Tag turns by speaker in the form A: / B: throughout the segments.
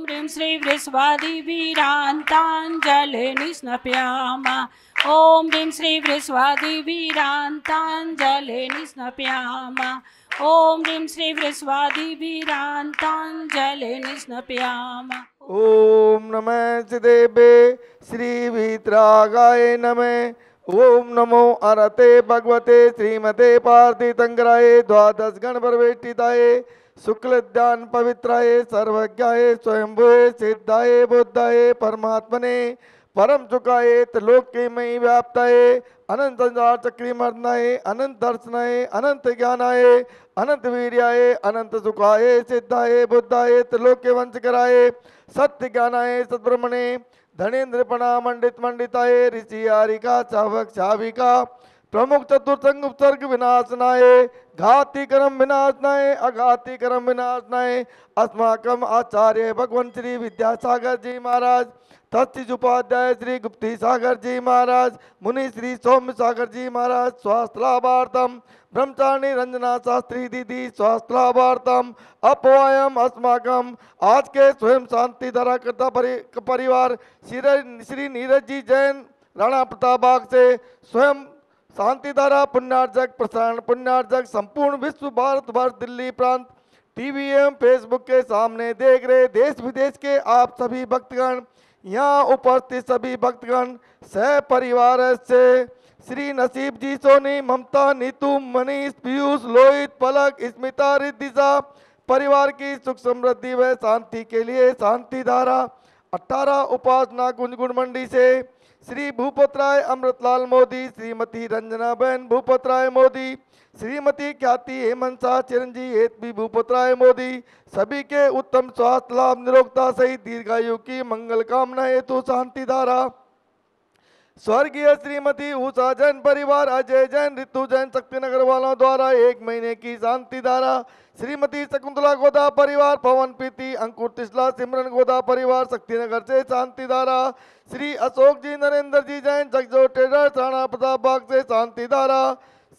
A: ॐ ह्रीं श्री वृस्वादिवीरान्ताञ्जलिः स्नपयामा ॐ ह्रीं श्री वृस्वादिवीरान्ताञ्जलिः स्नपयामा ॐ ह्रीं श्री वृस्वादिवीरान्ताञ्जलिः स्नपयामा
B: ओम नमः सिदेवे श्री वीतरागाय नमः। ओम नमो अरते भगवते, श्रीमते पार्थितंगराय, द्वादश गण प्रवेष्टिताय शुक्लध्यान पवित्राय सर्वज्ञाए स्वयंभुए सिद्धाए बुद्धाय, परमात्मने, परम चुकाए त्रिलोक के मई व्याप्ताय, अनंत संसार चक्री मर्दनाय अनंत दर्शनाय, अनंत ज्ञानाय, अनंत वीर्याय, अनंत सुखाय, सिद्धाय, बुद्धाय त्रिलोक के वंश कराय सत्य ज्ञानाय, सद्ब्रह्मणे, धनेन्द्र मंडित मंडिताय, ऋषि आरिका चावक चाविका प्रमुख चतुर्थंग उपसर्ग विनाशनाय घाती कर्म विनाशनाय अघाती कर्म विनाशनाय अस्माकम आचार्य भगवान श्री विद्यासागर जी महाराज तत्ज उपाध्याय श्री गुप्ती सागर जी महाराज मुनि श्री सौम्य सागर जी महाराज स्वास्थ्य लाभार्थम ब्रह्मचारिणी रंजना शास्त्री दीदी स्वास्थ्य लाभार्थम अपवायम अस्माकम आज के स्वयं शांति धरा करता परि, परिवार श्री नीरज जी जैन राणा प्रताप बाग से स्वयं शांतिधारा पुण्यार्जक, प्रसारण पुण्यार्जक, संपूर्ण विश्व, भारत वर्ष, दिल्ली प्रांत। टीवी एवं फेसबुक के सामने देख रहे देश विदेश के आप सभी भक्तगण, यहाँ उपस्थित सभी भक्तगण सह परिवार से श्री नसीब जी, सोनी, ममता, नीतू, मनीष, पीयूष, लोहित, पलक, स्मिता, रिद्धिशा, परिवार की सुख समृद्धि व शांति के लिए शांति धारा, अट्ठारह उपासना गुंजगुण मंडी से श्री भूपत राय अमृतलाल मोदी श्रीमती रंजना बहन भूपत राय मोदी श्रीमती ख्याति हेमंत शाह चिरंजी हेतवी भूपत राय मोदी सभी के उत्तम स्वास्थ्य लाभ निरोगता सहित दीर्घायु की मंगल कामना हेतु शांति धारा। स्वर्गीय श्रीमती उषा जैन परिवार, अजय जैन ऋतु जैन, शक्तिनगर वालों द्वारा एक महीने की शांति धारा, श्रीमती शकुंतला गोदा परिवार, पवन प्रीति, अंकुर तिसला, सिमरन गोदा परिवार, शक्तिनगर से शांति धारा, श्री अशोक जी, नरेंद्र जी जैन जगजो ट्रेडर्स राणा प्रताप बाग से शांति धारा,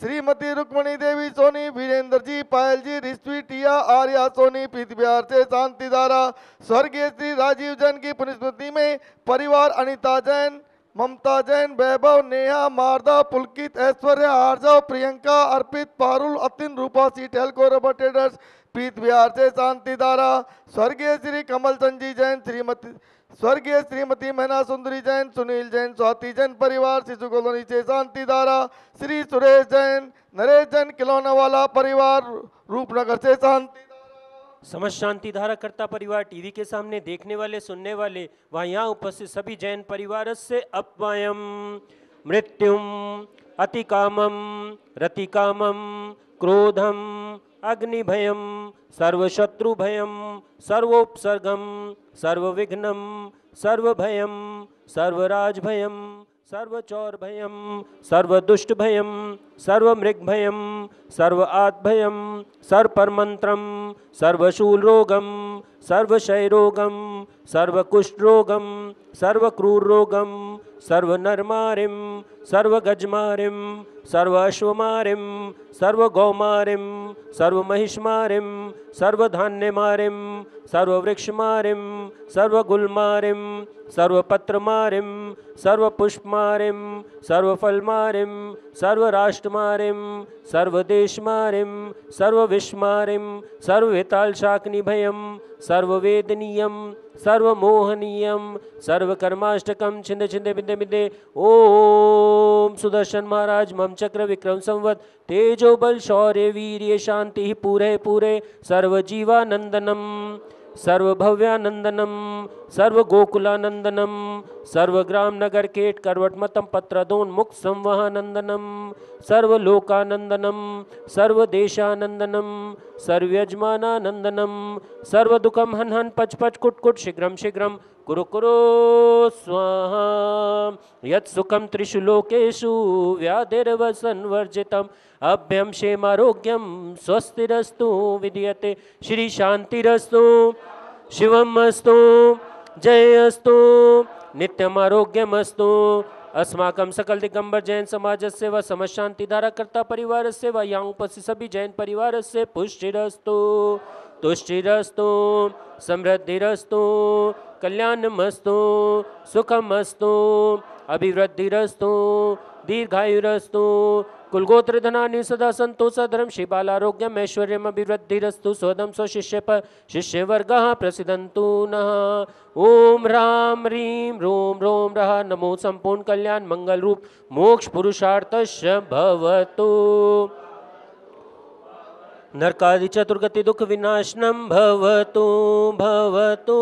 B: श्रीमती रुक्मणी देवी सोनी, वीरेंद्र जी, पायल जी, रिश्वी, टिया, आर्या सोनी, प्रीति बिहार से शांति धारा, स्वर्गीय श्री राजीव जैन की पुण्यस्मृति में परिवार अनिता जैन ममता जैन, वैभव, Neha, Marda, Pulkit, Aishwarya Aarjav Priyanka, Arpit, Parul, Atin, Rupa C Telco rubber traders Preet Vihar से शांति दारा, स्वर्गीय श्री कमल चंद जैन, श्रीमती, स्वर्गीय श्रीमती मैना सुंदरी जैन, सुनील जैन, स्वाति जैन परिवार, शिशु कॉलोनी से शांति धारा श्री सुरेश जैन, नरेश जैन किलौना वाला परिवार, रूपनगर से शांति।
C: समस्त शांति धारा करता परिवार टीवी के सामने देखने वाले, सुनने वाले व यहाँ उपस्थित सभी जैन परिवार से अपवायम मृत्युम, अतिकामम, रतिकामम, क्रोधम, अग्निभयम, सर्वशत्रुभयम, सर्वोपसर्गम, सर्वविघ्नम, सर्वभयम, सर्वराजभयम। सर्वचौरभयम सर्वमृग भयम सर्व आत्भयम रोगम सर्वकुष्ठ रोगम सर्वक्रूर सर्वक्रूररोगम सर्वनरमारिम सर्वगजमारिम सर्वाश्वमारिम सर्वगौमारिम सर्वमहिष्मारिम सर्वधान्यमारिम सर्ववृक्षमारिम सर्वगुलमारिम सर्वपत्रमारिम सर्वपुष्पमारिम सर्वफलमारिम सर्वराष्ट्रमारिम सर्वदेशमारिम सर्वविश्वमारिम सर्ववितालशाकनिभयम सर्ववेदनीयम सर्वमोहनीयम सर्वकर्माष्टकम छिंदे छिंद बिंदे बिंदे ओम सुदर्शन महाराज, मम चक्र विक्रम संवत। तेजो बल शौर्य वीर्य शांति पूरे पूरे सर्वजीवानंदनम सर्वभव्यानंदनम सर्वगोकुलानंदनम सर्वग्राम नगर केट करवटमतम पत्रदोन मुक्त संवहानंदनम सर्वलोकानंदनम सर्वदेशानंदनम सर्वयजमानानंदनम सर्वदुखम हन हन पच पच कुट कुट शीघ्रम शीघ्रम। कुरु कुरु, स्वाहा। यत् सुखम त्रिषु लोकेषु व्याधिर्वसन्वर्जितम् अभ्यम क्षेमारोग्यम स्वस्तिरस्तु, विधीयते। श्री शांतिरस्तु शिवम अस्तु जय अस्तु नित्यम आरोग्यमस्तु अस्माकं सकल दिगंबर जैन समाज से व समस्त शांति धारा कर्ता परिवार व यहाँ उपस्थित सभी जैन परिवार से पुष्टिरस्तु, तुष्टिरस्तु समृद्धिस्तु कल्याणमस्तु, सुखमस्तु अभिवृद्धिस्तु दीर्घायुरस्तु कुलगोत्र धना सदा सन्तु सधर्म शिबालारोग्यम ऐश्वर्यम अभिवृद्धिरस्तु स्वदम स्वशिष्य शिष्यवर्गः प्रसिदन्तु नः। ओम राम ह्रीं रोम रोम रः। नमो संपूर्ण कल्याण मंगल रूप मोक्ष पुरुषार्थ भवतु। नरकादि चतुर्गति दुख विनाशनम भवतु भवतु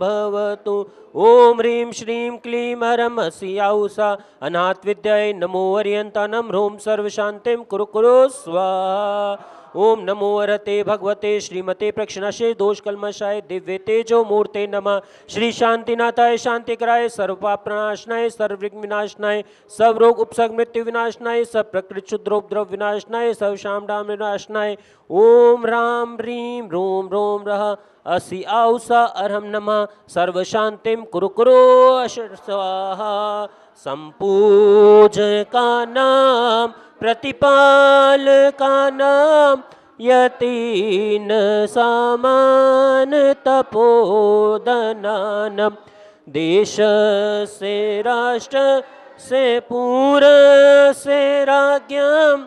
C: भवतु। ओम ह्रीं श्रीं क्लीं हरम हसियाउषा अनाथ विद्याय नमो अरियंता नम रोम सर्वशांतिम कुरु कुरु। स्वाहा। ओम नमो अरते भगवते श्रीमते प्रक्षणाशे दोष कलमशाय दिव्य तेजो मूर्ते नम। श्री शांतिनाथाय शांतिकराय सर्व पाप प्रणाशनाय सर्व विघ्न विनाशनाय सब रोग उपसर्ग मृत्यु विनाशनाय सब प्रकृति क्षुद्रोपद्रव विनाशनाय सब शाम डाम विनाशनाय। ओम राम ह्रीं रोम रोम रः। असि आउसा अर्हम नम। सर्व शांतिम कुरु कुरु स्वाहा। संपूज का नाम प्रतिपाल का नाम यतीन सामान तपोदनानम देश से, राष्ट्र से पूर्ण से राज्ञम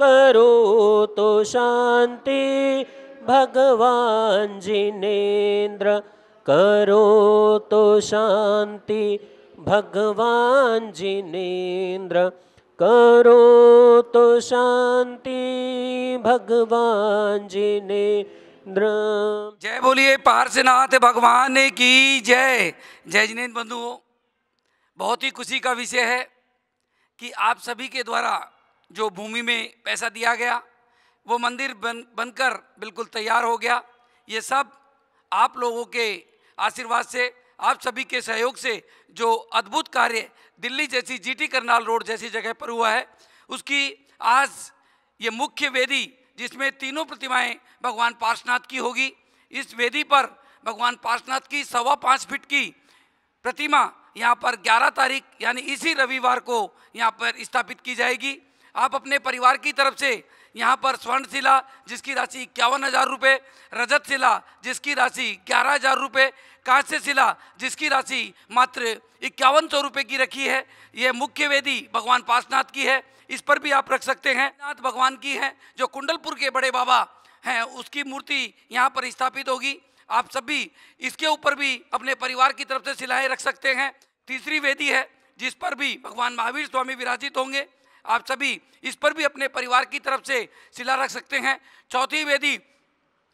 C: करो तो शांति। भगवान जिनेन्द्र, करो तो शांति। भगवान जिनेन्द्र करो तो शांति, भगवान जिनेन्द्र
D: जय बोलिए पार्श्वनाथ भगवान ने की जय। जय जिनेन्द्र बंधुओं बहुत ही खुशी का विषय है कि आप सभी के द्वारा जो भूमि में पैसा दिया गया, वो मंदिर बन, बनकर बिल्कुल तैयार हो गया। ये सब आप लोगों के आशीर्वाद से आप सभी के सहयोग से जो अद्भुत कार्य दिल्ली जैसी जीटी करनाल रोड जैसी जगह पर हुआ है, उसकी आज ये मुख्य वेदी जिसमें तीनों प्रतिमाएँ भगवान पार्शनाथ की होगी, इस वेदी पर भगवान पार्शनाथ की सवा पाँच फीट की प्रतिमा यहाँ पर 11 तारीख, यानी इसी रविवार को यहाँ पर स्थापित की जाएगी। आप अपने परिवार की तरफ़ से यहाँ पर स्वर्ण शिला जिसकी राशि इक्यावन हज़ार रुपये रजत शिला जिसकी राशि ग्यारह हज़ार रुपये कांस्य शिला जिसकी राशि मात्र इक्यावन सौ रुपये की रखी है। ये मुख्य वेदी भगवान पासनाथ की है। इस पर भी आप रख सकते हैं। नाथ भगवान की है, जो कुंडलपुर के बड़े बाबा हैं, उसकी मूर्ति यहाँ पर स्थापित होगी। आप सभी इसके ऊपर भी अपने परिवार की तरफ़ से शिलाएँ रख सकते हैं। तीसरी वेदी है, जिस पर भी भगवान महावीर स्वामी विराजित होंगे। आप सभी इस पर भी अपने परिवार की तरफ़ से शिला रख सकते हैं। चौथी वेदी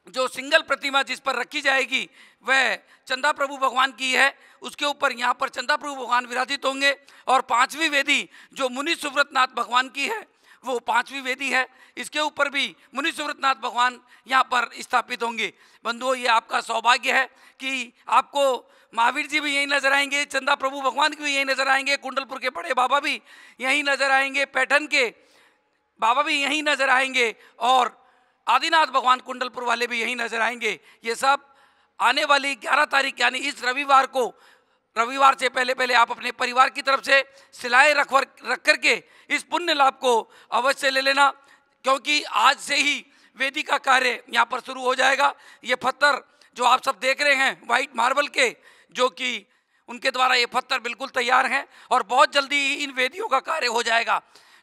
D: जो सिंगल प्रतिमा जिस पर रखी जाएगी, वह चंदा प्रभु भगवान की है। उसके ऊपर यहाँ पर चंदा प्रभु भगवान विराजित होंगे और पांचवी वेदी जो मुनि सुव्रतनाथ भगवान की है, वो पांचवी वेदी है। इसके ऊपर भी मुनि सुव्रतनाथ भगवान यहाँ पर स्थापित होंगे। बंधुओं, ये आपका सौभाग्य है कि आपको महावीर जी भी यहीं नज़र आएँगे, चंदा प्रभु भगवान की भी यहीं नज़र आएँगे, कुंडलपुर के बड़े बाबा भी यहीं नज़र आएँगे, पैठन के बाबा भी यहीं नज़र आएँगे और आदिनाथ भगवान कुंडलपुर वाले भी यहीं नज़र आएँगे। ये सब आने वाली 11 तारीख, यानी इस रविवार को, रविवार से पहले पहले आप अपने परिवार की तरफ़ से सिलाए रख रख करके इस पुण्य लाभ को अवश्य ले लेना, क्योंकि आज से ही वेदी का कार्य यहाँ पर शुरू हो जाएगा। ये पत्थर जो आप सब देख रहे हैं वाइट मार्बल के जो कि उनके द्वारा ये पत्थर बिल्कुल तैयार हैं और बहुत जल्दी ही इन वेदियों का कार्य हो जाएगा।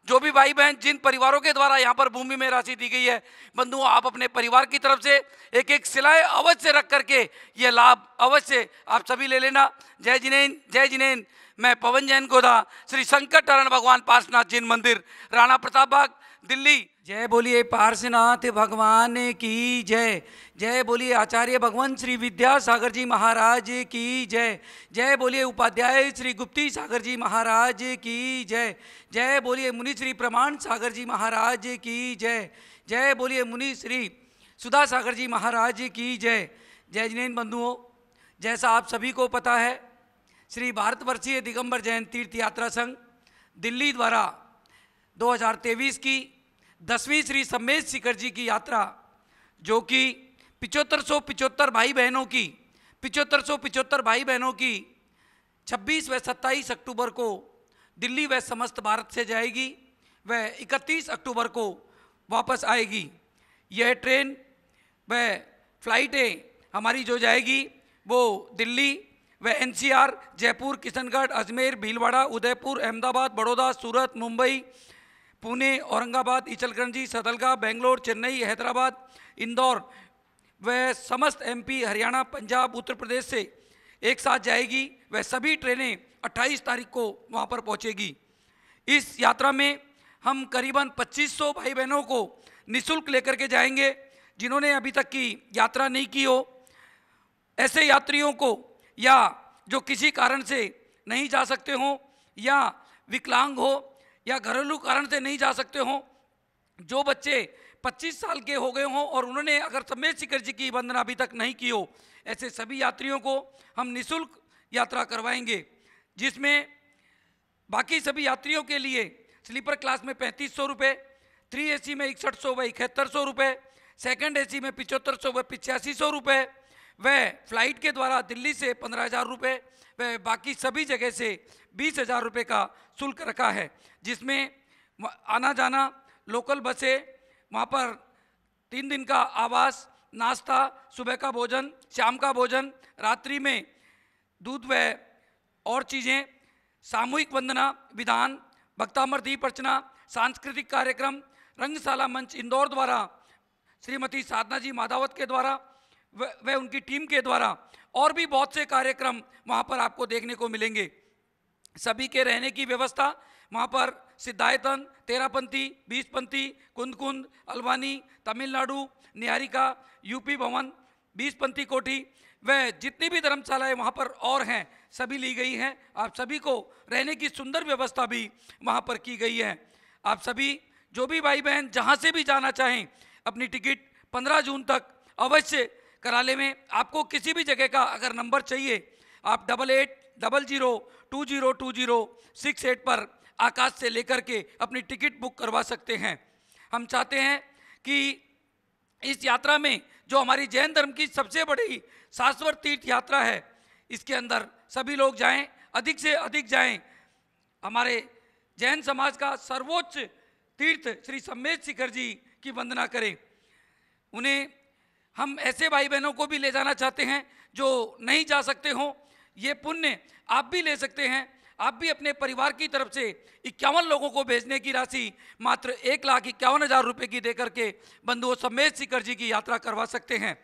D: जो भी भाई बहन जिन परिवारों के द्वारा यहाँ पर भूमि में राशि दी गई है बंधुओं आप अपने परिवार की तरफ़ से एक एक सिलाए अवश्य रख करके ये लाभ अवश्य आप सभी ले लेना। जय जिनेन जय जिनेन। मैं पवन जैन गोधा, श्री टरण भगवान पार्शनाथ जैन मंदिर, राणा प्रताप बाग, दिल्ली। जय बोलिए पार्शनाथ भगवान की जय। जय बोलिए आचार्य भगवान श्री विद्यासागर जी महाराज की जय। जय बोलिए उपाध्याय श्री गुप्ती सागर जी महाराज की जय। जय बोलिए मुनि श्री प्रमाण सागर जी महाराज की जय। जय बोलिए मुनि श्री सुधा सागर जी महाराज की जय। जय जिनेन बंधुओं, जैसा आप सभी को पता है, श्री भारतवर्षीय दिगंबर जैन तीर्थ यात्रा संघ दिल्ली द्वारा 2023 की दसवीं श्री सम्मेश शिखर जी की यात्रा, जो कि पिचहत्तर सौ पिचहत्तर भाई बहनों की पिचहत्तर सौ पिचहत्तर भाई बहनों की 26 व 27 अक्टूबर को दिल्ली व समस्त भारत से जाएगी, व 31 अक्टूबर को वापस आएगी। यह ट्रेन व फ्लाइटें हमारी जो जाएगी, वो दिल्ली व एनसीआर, जयपुर, किशनगढ़, अजमेर, भीलवाड़ा, उदयपुर, अहमदाबाद, बड़ौदा, सूरत, मुंबई पुणे, औरंगाबाद, इचलकरंजी सदलगा बेंगलोर, चेन्नई, हैदराबाद, इंदौर व समस्त एमपी हरियाणा, पंजाब, उत्तर प्रदेश से एक साथ जाएगी। वह सभी ट्रेनें 28 तारीख को वहाँ पर पहुँचेगी। इस यात्रा में हम करीबन 2500 भाई बहनों को निशुल्क लेकर के जाएँगे, जिन्होंने अभी तक की यात्रा नहीं की हो। ऐसे यात्रियों को या जो किसी कारण से नहीं जा सकते हों या विकलांग हो या घरेलू कारण से नहीं जा सकते हों। जो बच्चे 25 साल के हो गए हों और उन्होंने अगर समेत शिखर जी की वंदना अभी तक नहीं की हो, ऐसे सभी यात्रियों को हम निशुल्क यात्रा करवाएँगे, जिसमें बाकी सभी यात्रियों के लिए स्लीपर क्लास में पैंतीस सौ रुपये थ्री एसी में इकसठ सौ व इकहत्तर सौ रुपये सेकेंड ए में पिचहत्तर सौ व पिचासी सौ रुपये व फ़्लाइट के द्वारा दिल्ली से पंद्रह हज़ार रुपये व बाकी सभी जगह से बीस हज़ार रुपये का शुल्क रखा है, जिसमें आना जाना लोकल बसें, वहाँ पर तीन दिन का आवास, नाश्ता, सुबह का भोजन, शाम का भोजन, रात्रि में दूध व और चीज़ें, सामूहिक वंदना, विधान, भक्तामर दीप अर्चना, सांस्कृतिक कार्यक्रम, रंगशाला मंच इंदौर द्वारा, श्रीमती साधना जी माधावत के द्वारा व उनकी टीम के द्वारा और भी बहुत से कार्यक्रम वहाँ पर आपको देखने को मिलेंगे। सभी के रहने की व्यवस्था, वहाँ पर सिद्धायतन, तेरापंथी, बीसपंथी कुंद कुंद अलवानी, तमिलनाडु निहारिका यूपी भवन, बीसपंथी कोठी, व जितनी भी धर्मशालाएँ वहाँ पर और हैं, सभी ली गई हैं। आप सभी को रहने की सुंदर व्यवस्था भी वहाँ पर की गई है। आप सभी जो भी भाई बहन जहाँ से भी जाना चाहें, अपनी टिकट 15 जून तक अवश्य करा ले में आपको किसी भी जगह का अगर नंबर चाहिए, आप double eight double zero two zero two zero six eight पर आकाश से लेकर के अपनी टिकट बुक करवा सकते हैं। हम चाहते हैं कि इस यात्रा में जो हमारी जैन धर्म की सबसे बड़ी शाश्वत तीर्थ यात्रा है, इसके अंदर सभी लोग जाएँ, अधिक से अधिक जाएँ। हमारे जैन समाज का सर्वोच्च तीर्थ श्री सम्मेद शिखर जी की वंदना करें। उन्हें हम ऐसे भाई बहनों को भी ले जाना चाहते हैं जो नहीं जा सकते हों। ये पुण्य आप भी ले सकते हैं। आप भी अपने परिवार की तरफ़ से इक्यावन लोगों को भेजने की राशि मात्र एक लाख इक्यावन हज़ार रुपये की देकर के बंधुओं सम्मेद शिखर जी की यात्रा करवा सकते हैं।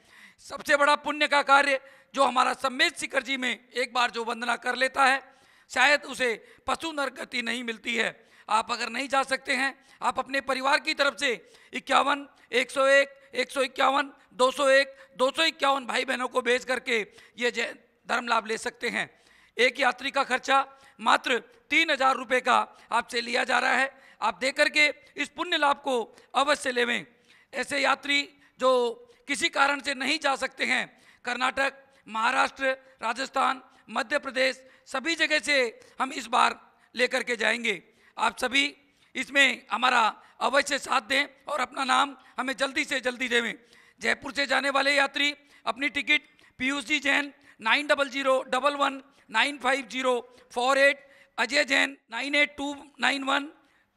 D: सबसे बड़ा पुण्य का कार्य जो हमारा सम्मेद शिखर जी में एक बार जो वंदना कर लेता है, शायद उसे पशु नर गति नहीं मिलती है। आप अगर नहीं जा सकते हैं, आप अपने परिवार की तरफ़ से इक्यावन, एक सौ एक एक सौ इक्यावन, दो सौ एक, दो सौ इक्यावन भाई बहनों को भेज करके ये धर्म लाभ ले सकते हैं। एक यात्री का खर्चा मात्र तीन हज़ार रुपये का आपसे लिया जा रहा है। आप दे करके इस पुण्य लाभ को अवश्य लेवें। ऐसे यात्री जो किसी कारण से नहीं जा सकते हैं, कर्नाटक, महाराष्ट्र, राजस्थान, मध्य प्रदेश, सभी जगह से हम इस बार लेकर के जाएँगे। आप सभी इसमें हमारा अवश्य साथ दें और अपना नाम हमें जल्दी से जल्दी देवें। जयपुर से जाने वाले यात्री, अपनी ticket Piyush ji Jain nine double zero double one nine five zero four eight, Ajay Jain nine eight two nine one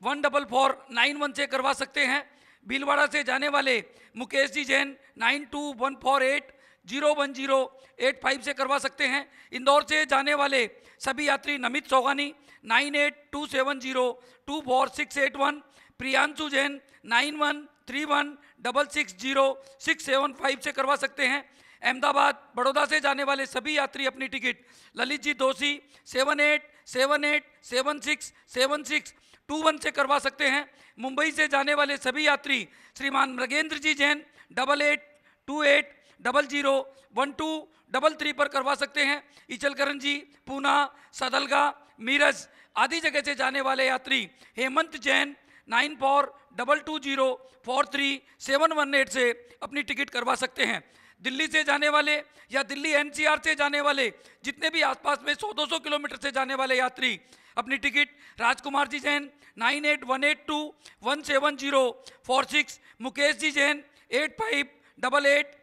D: one double four nine one से करवा सकते हैं। भीलवाड़ा से जाने वाले Mukesh ji Jain nine two one four eight zero one zero eight five से करवा सकते हैं। इंदौर से जाने वाले सभी यात्री Namit Saugani, nine eight two seven zero two four six eight one, Priyanshu Jain nine one three one double six zero six seven five से करवा सकते हैं। अहमदाबाद, बड़ौदा से जाने वाले सभी यात्री अपनी ticket Lalit ji Doshi seven eight seven eight, seven six seven six, two one से करवा सकते हैं। मुंबई से जाने वाले सभी यात्री Shriman Mrigendra ji Jain, double eight, two eight double zero, one two, double three पर करवा सकते हैं। इचलकरण जी, पूना, सदलगा, मीरज आदि जगह से जाने वाले यात्री Hemant Jain, nine four, double two zero, four three, seven one eight से अपनी टिकट करवा सकते हैं। दिल्ली से जाने वाले या दिल्ली एनसीआर से जाने वाले, जितने भी आसपास में 100-200 किलोमीटर से जाने वाले यात्री, अपनी ticket Rajkumar ji Jain, nine eight, one eight two, one seven zero, four six, Mukesh ji Jain, eight five, double eight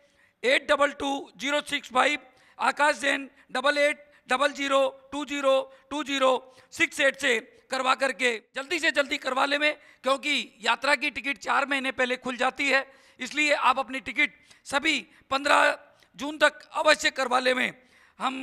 D: eight double two zero six five Akash Jain double eight double zero two zero two zero six eight से करवा करके, जल्दी से जल्दी करवा ले में, क्योंकि यात्रा की टिकट चार महीने पहले खुल जाती है, इसलिए आप अपनी टिकट सभी पंद्रह जून तक अवश्य करवा ले में। हम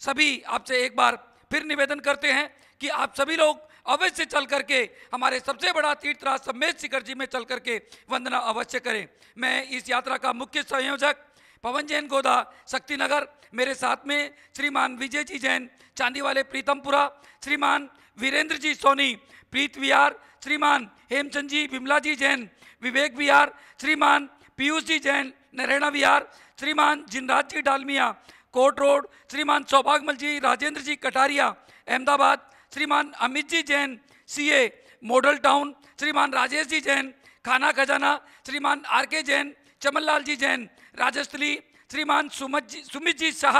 D: सभी आपसे एक बार फिर निवेदन करते हैं कि आप सभी लोग अवश्य चल करके हमारे सबसे बड़ा तीर्थराज सम्मेद शिखर जी में चल करके वंदना अवश्य करें। मैं इस यात्रा का मुख्य संयोजक पवन जैन गोदा शक्ति नगर मेरे साथ में श्रीमान विजय जी जैन चांदी वाले प्रीतमपुरा, श्रीमान वीरेंद्र जी सोनी, प्रीत विहार श्रीमान हेमचंद जी विमला जी जैन, विवेक विहार श्रीमान Piyush ji Jain Naraina Vihar Shriman Jinraj ji Dalmia, Kot road, Shriman Saubhagmal ji, Rajendra ji Kataria, Ahmedabad, Shriman Amit ji Jain, CA, model town, Shriman Rajesh ji Jain, खाना खजाना, श्रीमान आर के जैन, चमनलाल जी जैन राजस्थली श्रीमान सुमत जी सुमित जी शाह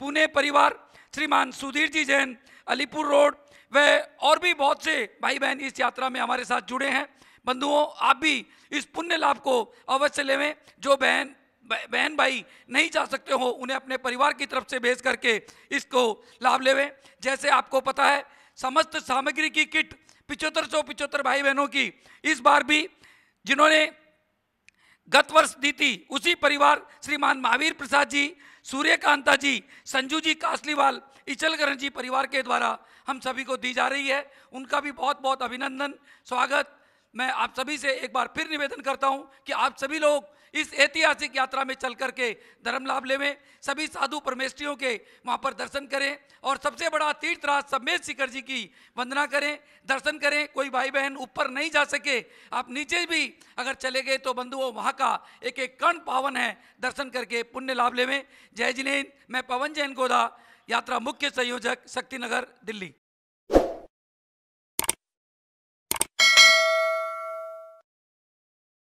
D: पुणे परिवार श्रीमान सुधीर जी जैन, अलीपुर रोड, व और भी बहुत से भाई बहन इस यात्रा में हमारे साथ जुड़े हैं। बंधुओं, आप भी इस पुण्य लाभ को अवश्य लेवें। जो बहन बहन भाई नहीं जा सकते हो, उन्हें अपने परिवार की तरफ़ से भेज करके इसको लाभ लेवें। जैसे आपको पता है, समस्त सामग्री की किट पिचहत्तर सौ पिचहत्तर भाई बहनों की इस बार भी जिन्होंने गत वर्ष दी थी उसी परिवार श्रीमान महावीर प्रसाद जी, सूर्यकांता जी, संजू जी कासलीवाल इचलकरण जी परिवार के द्वारा हम सभी को दी जा रही है। उनका भी बहुत बहुत अभिनंदन, स्वागत। मैं आप सभी से एक बार फिर निवेदन करता हूँ कि आप सभी लोग इस ऐतिहासिक यात्रा में चल करके धर्म लाभ लेवें। सभी साधु परमेष्ठियों के वहाँ पर दर्शन करें और सबसे बड़ा तीर्थराज सम्मेद शिखर जी की वंदना करें, दर्शन करें। कोई भाई बहन ऊपर नहीं जा सके। आप नीचे भी अगर चले गए तो बंधुओं, वहाँ का एक एक कण पावन है, दर्शन करके पुण्य लाभ लेवें। जय जिनेन, मैं पवन जैन गोदा, यात्रा मुख्य संयोजक, शक्तिनगर, दिल्ली।